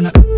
wanna